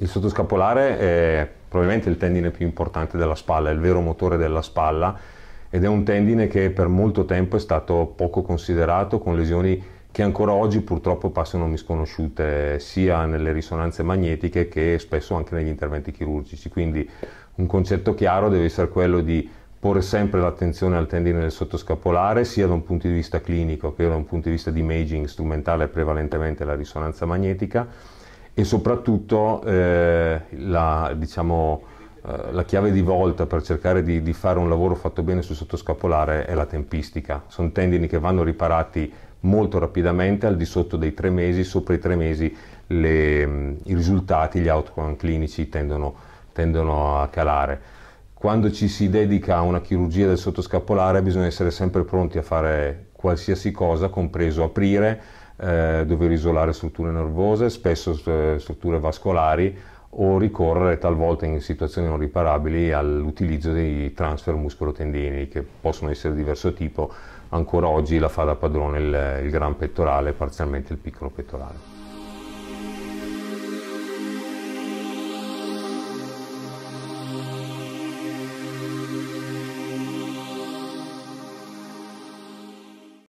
Il sottoscapolare è probabilmente il tendine più importante della spalla, è il vero motore della spalla ed è un tendine che per molto tempo è stato poco considerato con lesioni che ancora oggi purtroppo passano misconosciute sia nelle risonanze magnetiche che spesso anche negli interventi chirurgici. Quindi un concetto chiaro deve essere quello di porre sempre l'attenzione al tendine del sottoscapolare sia da un punto di vista clinico che da un punto di vista di imaging strumentale prevalentemente la risonanza magnetica e soprattutto eh, la, diciamo, eh, la, chiave di volta per cercare di, di, fare un lavoro fatto bene sul sottoscapolare è la tempistica. Sono tendini che vanno riparati molto rapidamente, al di sotto dei tre mesi, sopra i tre mesi le, i risultati, gli outcome clinici tendono, tendono a calare. Quando ci si dedica a una chirurgia del sottoscapolare bisogna essere sempre pronti a fare qualsiasi cosa, compreso aprire, eh, dover isolare strutture nervose, spesso eh, strutture vascolari o ricorrere talvolta in situazioni non riparabili all'utilizzo dei transfer muscolo-tendini che possono essere di diverso tipo. Ancora oggi la fa da padrone il, il gran pettorale, parzialmente il piccolo pettorale.